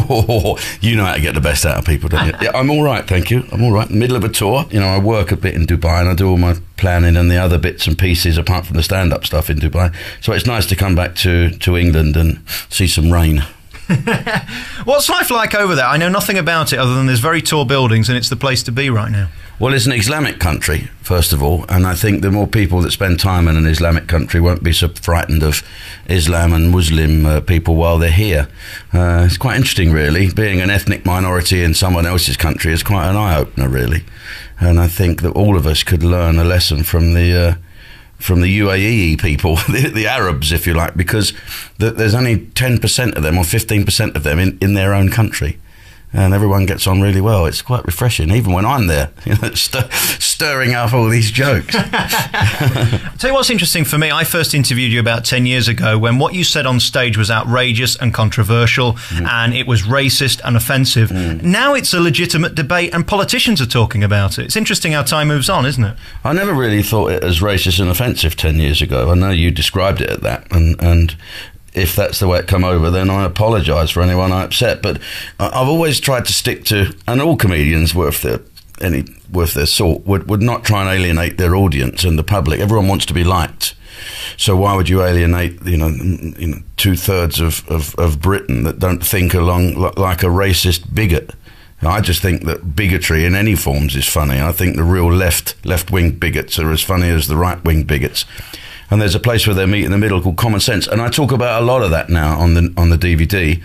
you know how to get the best out of people, don't you? Yeah, I'm all right, thank you. I'm all right. Middle of a tour, you know, I work a bit in Dubai and I do all my planning and the other bits and pieces apart from the stand-up stuff in Dubai. So it's nice to come back to to England and see some rain. What's life like over there? I know nothing about it other than there's very tall buildings and it's the place to be right now. Well, it's an Islamic country, first of all, and I think the more people that spend time in an Islamic country won't be so frightened of Islam and Muslim uh, people while they're here. Uh, it's quite interesting, really. Being an ethnic minority in someone else's country is quite an eye opener, really. And I think that all of us could learn a lesson from the. Uh, from the UAE people, the, the, Arabs, if you like, because the, there's only 10% of them or 15% of them in, in their own country and everyone gets on really well. It's quite refreshing, even when I'm there, you know, stir, stirring up all these jokes. tell you what's interesting for me. I first interviewed you about ten years ago when what you said on stage was outrageous and controversial, mm. and it was racist and offensive. Mm. Now it's a legitimate debate, and politicians are talking about it. It's interesting how time moves on, isn't it? I never really thought it as racist and offensive ten years ago. I know you described it at that, and and if that's the way it come over, then I apologise for anyone I upset. But I've always tried to stick to, and all comedians worth their any worth their salt would would not try and alienate their audience and the public. Everyone wants to be liked. So why would you alienate, you know, you know two thirds of, of, of Britain that don't think along like a racist bigot? I just think that bigotry in any forms is funny. I think the real left left wing bigots are as funny as the right wing bigots and there's a place where they meet in the middle called Common Sense, and I talk about a lot of that now on the on the DVD.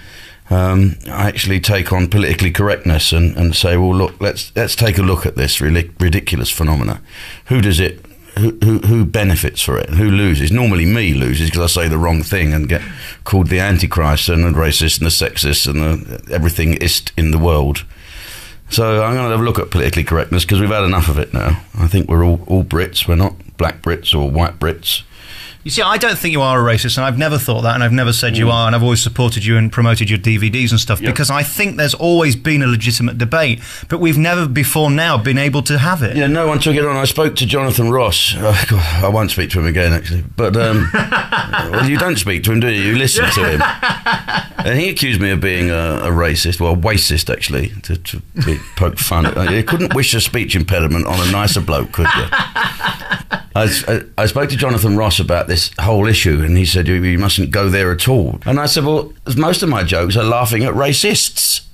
Um, I actually take on politically correctness and, and say, well, look, let's let's take a look at this really ridiculous phenomena. Who does it? Who, who, who benefits for it? Who loses? Normally, me loses because I say the wrong thing and get called the antichrist and the racist and the sexist and the everything ist in the world. So I'm going to have a look at politically correctness because we've had enough of it now. I think we're all, all Brits. We're not black Brits or white Brits. You see, I don't think you are a racist, and I've never thought that, and I've never said mm. you are, and I've always supported you and promoted your DVDs and stuff yep. because I think there's always been a legitimate debate, but we've never before now been able to have it. Yeah, no one took it on. I spoke to Jonathan Ross. Oh, God, I won't speak to him again, actually. But um, well, you don't speak to him, do you? You listen to him. And he accused me of being a, a racist, well, a racist, actually, to, to be poked fun. You couldn't wish a speech impediment on a nicer bloke, could you? I, I, spoke to Jonathan Ross about this whole issue, and he said you, you mustn't go there at all. And I said, well, most of my jokes are laughing at racists.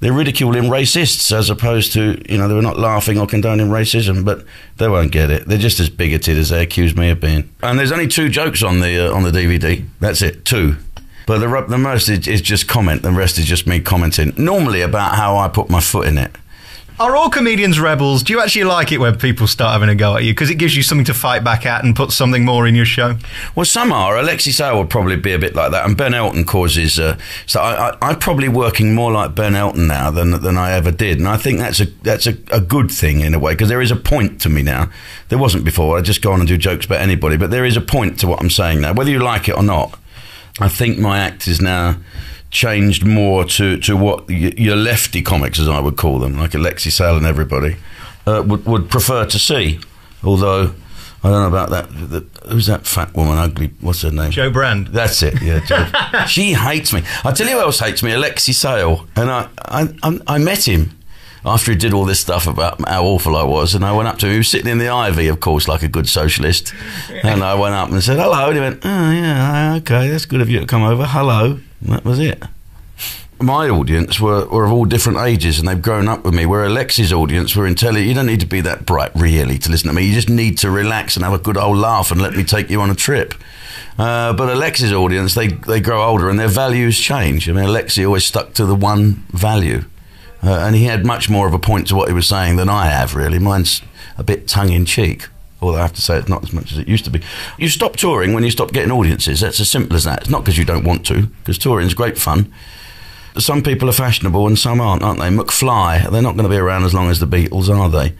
They're ridiculing racists as opposed to, you know, they were not laughing or condoning racism, but they won't get it. They're just as bigoted as they accuse me of being. And there's only two jokes on the uh, on the DVD. That's it, two. But the, the most is, is just comment. The rest is just me commenting, normally about how I put my foot in it. Are all comedians rebels? Do you actually like it when people start having a go at you? Because it gives you something to fight back at and put something more in your show. Well, some are. Alexei Sayle would probably be a bit like that. And Ben Elton causes. Uh, so I, I, am probably working more like Ben Elton now than than I ever did. And I think that's a that's a, a good thing in a way because there is a point to me now. There wasn't before. I just go on and do jokes about anybody. But there is a point to what I'm saying now, whether you like it or not. I think my act is now changed more to, to what your lefty comics, as I would call them, like Alexei Sayle and everybody, uh, would, would prefer to see. Although, I don't know about that. The, who's that fat woman? Ugly. What's her name? Jo Brand. That's it. Yeah. Jo. she hates me. I tell you who else hates me. Alexei Sayle. And I, I, I, met him after he did all this stuff about how awful I was, and I went up to him. He was sitting in the ivy, of course, like a good socialist. And I went up and said, "Hello." And he went, "Oh yeah, okay, that's good of you to come over. Hello." And that was it. My audience were, were of all different ages and they've grown up with me, where Alexei's audience were intelligent. You don't need to be that bright, really, to listen to me. You just need to relax and have a good old laugh and let me take you on a trip. Uh, but Alexei's audience, they, they grow older and their values change. I mean, Alexei always stuck to the one value. Uh, and he had much more of a point to what he was saying than I have, really. Mine's a bit tongue in cheek although I have to say it's not as much as it used to be. You stop touring when you stop getting audiences. That's as simple as that. It's not because you don't want to, because touring's great fun. Some people are fashionable and some aren't, aren't they? McFly, they're not going to be around as long as the Beatles, are they?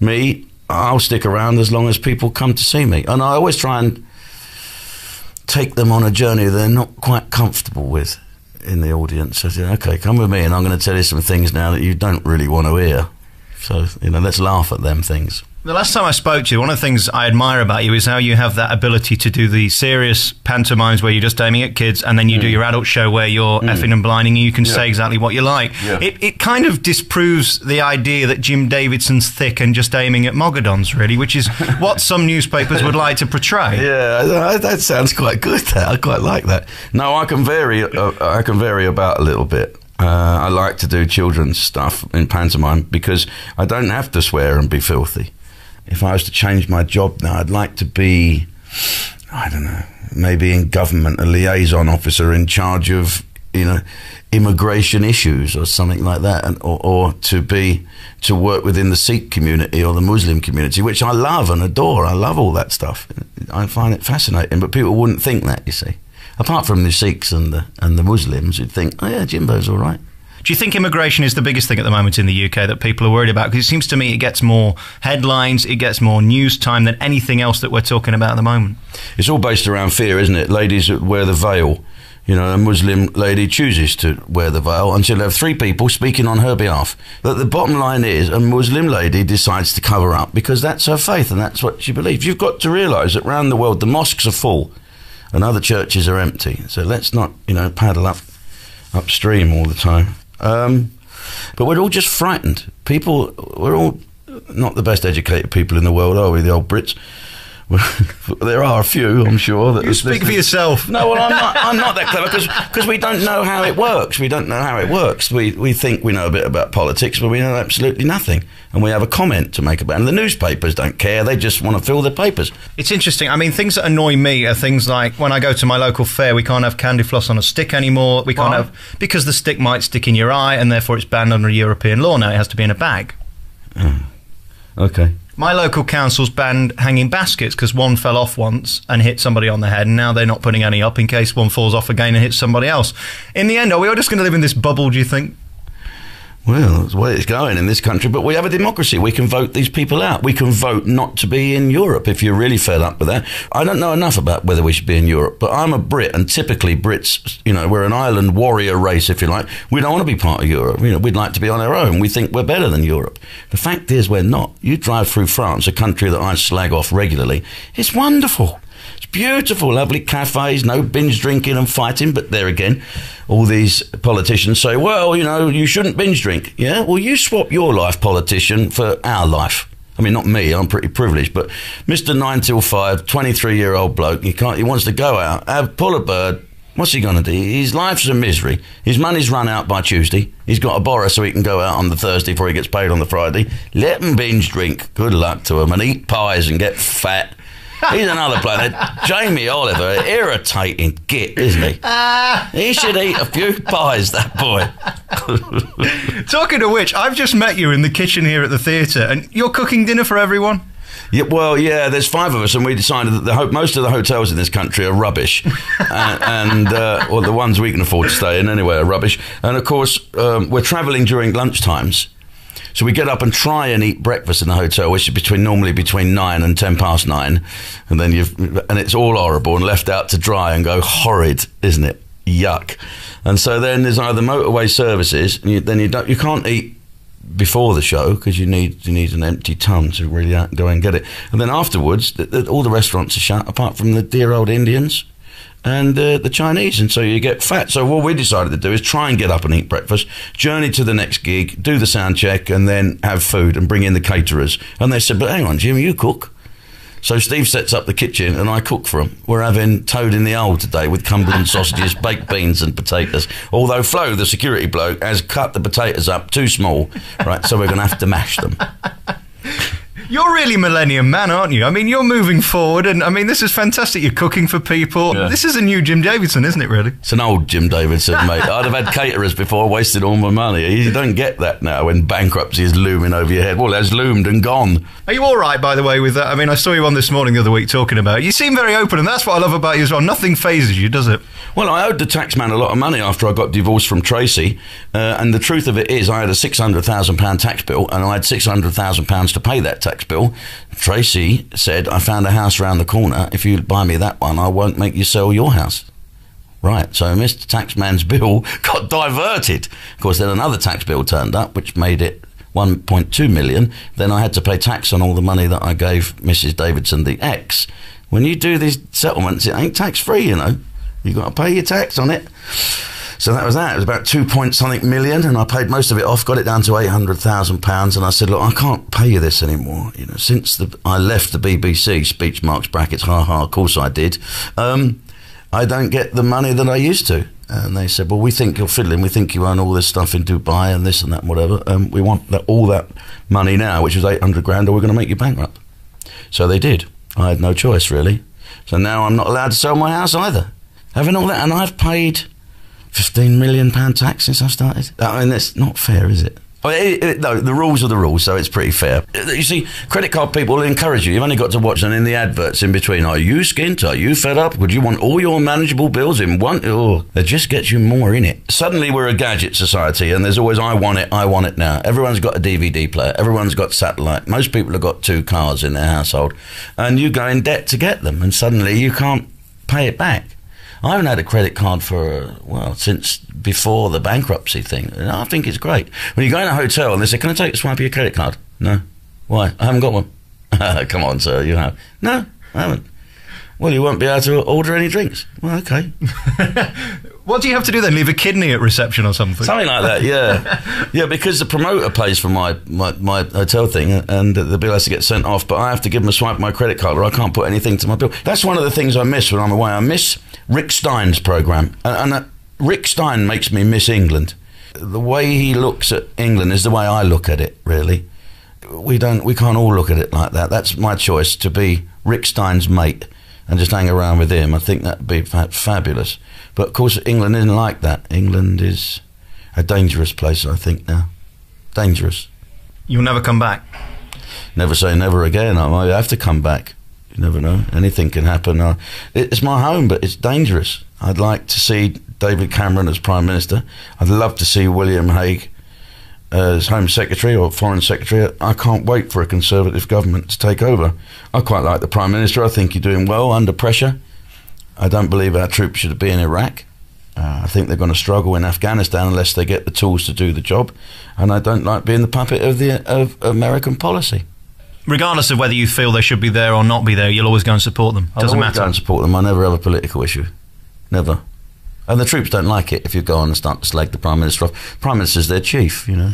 Me, I'll stick around as long as people come to see me. And I always try and take them on a journey they're not quite comfortable with in the audience. I say, okay, come with me and I'm going to tell you some things now that you don't really want to hear. So, you know, let's laugh at them things. The last time I spoke to you, one of the things I admire about you is how you have that ability to do the serious pantomimes where you're just aiming at kids, and then you do your adult show where you're effing and blinding, and you can say exactly what you like. Yeah. It, it kind of disproves the idea that Jim Davidson's thick and just aiming at Mogadons, really, which is what some newspapers would like to portray. Yeah, that- that sounds quite good. I quite like that. No, I can vary. Uh, I can vary about a little bit. Uh, I like to do children's stuff in pantomime because I don't have to swear and be filthy. If I was to change my job now, I'd like to be, I don't know, maybe in government, a liaison officer in charge of, you know, immigration issues or something like that, and, or, or to be to work within the Sikh community or the Muslim community, which I love and adore. I love all that stuff. I find it fascinating, but people wouldn't think that. You see, apart from the Sikhs and the and the Muslims, who'd think, oh yeah, Jimbo's all right. Do you think immigration is the biggest thing at the moment in the UK that people are worried about? Because it seems to me it gets more headlines, it gets more news time than anything else that we're talking about at the moment. It's all based around fear, isn't it? Ladies that wear the veil. You know, a Muslim lady chooses to wear the veil, and she'll have three people speaking on her behalf. But the bottom line is, a Muslim lady decides to cover up because that's her faith and that's what she believes. You've got to realise that around the world, the mosques are full and other churches are empty. So let's not, you know, paddle up upstream all the time. Um, but we're all just frightened. People, we're all not the best educated people in the world, are we? The old Brits. there are a few, I'm sure. That You speak for yourself. no, well, I'm not. I'm not that clever because we don't know how it works. We don't know how it works. We we think we know a bit about politics, but we know absolutely nothing. And we have a comment to make about. it. And the newspapers don't care. They just want to fill their papers. It's interesting. I mean, things that annoy me are things like when I go to my local fair, we can't have candy floss on a stick anymore. We can't Why? have because the stick might stick in your eye, and therefore it's banned under European law now. It has to be in a bag. Oh. Okay. My local council's banned hanging baskets because one fell off once and hit somebody on the head, and now they're not putting any up in case one falls off again and hits somebody else. In the end, are we all just going to live in this bubble? Do you think? Well, that's the way it's going in this country. But we have a democracy. We can vote these people out. We can vote not to be in Europe if you're really fed up with that. I don't know enough about whether we should be in Europe, but I'm a Brit, and typically Brits, you know, we're an island warrior race, if you like. We don't want to be part of Europe. You know, we'd like to be on our own. We think we're better than Europe. The fact is, we're not. You drive through France, a country that I slag off regularly. It's wonderful. It's beautiful, lovely cafes, no binge drinking and fighting. But there again, all these politicians say, well, you know, you shouldn't binge drink. Yeah, well, you swap your life, politician, for our life. I mean, not me, I'm pretty privileged, but Mr. 9 till 5, 23 year old bloke, he, can't, he wants to go out, have, pull a bird. What's he going to do? His life's a misery. His money's run out by Tuesday. He's got to borrow so he can go out on the Thursday before he gets paid on the Friday. Let him binge drink. Good luck to him and eat pies and get fat. He's another planet. Jamie Oliver, irritating git, isn't he? he should eat a few pies, that boy. Talking of which, I've just met you in the kitchen here at the theatre, and you're cooking dinner for everyone. Yeah, well, yeah, there's five of us, and we decided that the ho- most of the hotels in this country are rubbish, and, and uh, well, the ones we can afford to stay in anyway are rubbish. And of course, um, we're travelling during lunchtimes, so we get up and try and eat breakfast in the hotel, which is between normally between nine and ten past nine, and then you've and it's all horrible and left out to dry and go horrid, isn't it? Yuck. And so then there's either motorway services, and you, then you don't you can't eat before the show because you need you need an empty tongue to really go and get it. And then afterwards, th th all the restaurants are shut apart from the dear old Indians and uh, the Chinese, and so you get fat. So what we decided to do is try and get up and eat breakfast, journey to the next gig, do the sound check, and then have food and bring in the caterers. And they said, "But hang on, Jimmy, you cook." So Steve sets up the kitchen and I cook for him. We're having toad in the hole today with Cumberland sausages, baked beans and potatoes. Although Flo, the security bloke, has cut the potatoes up too small, right? So we're going to have to mash them. You're really Millennium Man, aren't you? I mean, you're moving forward, and I mean, this is fantastic. You're cooking for people. Yeah. This is a new Jim Davidson, isn't it, really? It's an old Jim Davidson, mate. I'd have had caterers before, I wasted all my money. You don't get that now when bankruptcy is looming over your head. Well, it has loomed and gone. Are you all right, by the way, with that? I mean, I saw you on this morning the other week talking about it. You seem very open, and that's what I love about you as well. Nothing phases you, does it? Well, I owed the taxman a lot of money after I got divorced from Tracy, uh, and the truth of it is, I had a six hundred thousand pound tax bill, and I had six hundred thousand pounds to pay that tax bill. Tracy said, "I found a house around the corner. If you buy me that one, I won't make you sell your house." Right, so Mr. Taxman's bill got diverted. Of course, then another tax bill turned up, which made it 1.2 million, then I had to pay tax on all the money that I gave Mrs. Davidson, the ex. When you do these settlements, it ain't tax free, you know. You've got to pay your tax on it. So that was that. It was about two point something million, and I paid most of it off. Got it down to eight hundred thousand pounds, and I said, "Look, I can't pay you this anymore. You know, since the, I left the BBC, speech marks brackets, ha ha. Of course I did. Um, I don't get the money that I used to." And they said, "Well, we think you're fiddling. We think you own all this stuff in Dubai and this and that, and whatever. Um, we want that, all that money now, which is eight hundred grand, or we're going to make you bankrupt." So they did. I had no choice really. So now I'm not allowed to sell my house either. Having all that, and I've paid fifteen million pound tax since I started. I mean, that's not fair, is it? It, it, no, the rules are the rules, so it's pretty fair. You see, credit card people encourage you. You've only got to watch them in the adverts in between. Are you skint? Are you fed up? Would you want all your manageable bills in one? Oh, that just gets you more in it. Suddenly, we're a gadget society, and there's always, I want it, I want it now. Everyone's got a DVD player, everyone's got satellite. Most people have got two cars in their household, and you go in debt to get them, and suddenly you can't pay it back. I haven't had a credit card for, well, since before the bankruptcy thing. And I think it's great. When you go in a hotel and they say, Can I take a swipe of your credit card? No. Why? I haven't got one. Come on, sir, you have. No, I haven't. Well, you won't be able to order any drinks. Well, okay. What do you have to do then? Leave a kidney at reception or something? Something like that, yeah. yeah, because the promoter pays for my, my, my hotel thing and the bill has to get sent off, but I have to give them a swipe of my credit card or I can't put anything to my bill. That's one of the things I miss when I'm away. I miss Rick Stein's program. And, and uh, Rick Stein makes me miss England. The way he looks at England is the way I look at it, really. We don't we can't all look at it like that. That's my choice to be Rick Stein's mate and just hang around with him. I think that'd be fa- fabulous. But of course, England isn't like that. England is a dangerous place, I think, now. Dangerous. You'll never come back. Never say never again. I might have to come back. You never know. Anything can happen. Uh, it's my home, but it's dangerous. I'd like to see David Cameron as Prime Minister. I'd love to see William Hague as Home Secretary or Foreign Secretary. I can't wait for a Conservative government to take over. I quite like the Prime Minister. I think he's doing well under pressure. I don't believe our troops should be in Iraq. Uh, I think they're going to struggle in Afghanistan unless they get the tools to do the job. And I don't like being the puppet of the of American policy. Regardless of whether you feel they should be there or not be there, you'll always go and support them. I'll Doesn't always matter. go and support them. I never have a political issue. Never. And the troops don't like it if you go on and start to slag the Prime Minister off. Prime Minister's their chief, you know.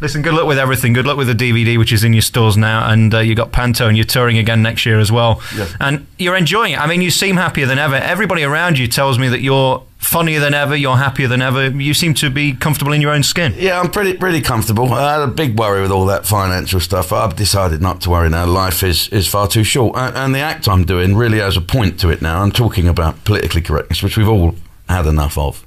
Listen, good luck with everything. Good luck with the DVD, which is in your stores now, and uh, you got Panto, and you're touring again next year as well. Yeah. And you're enjoying it. I mean, you seem happier than ever. Everybody around you tells me that you're funnier than ever. You're happier than ever. You seem to be comfortable in your own skin. Yeah, I'm pretty pretty comfortable. I had a big worry with all that financial stuff. I've decided not to worry now. Life is, is far too short. And, and the act I'm doing really has a point to it now. I'm talking about politically correctness, which we've all had enough of.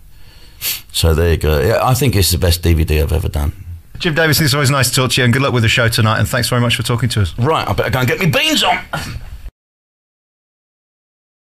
So there you go. Yeah, I think it's the best DVD I've ever done. Jim Davis, it's always nice to talk to you, and good luck with the show tonight. And thanks very much for talking to us. Right, I better go and get me beans on.